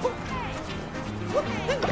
Hey! Hey!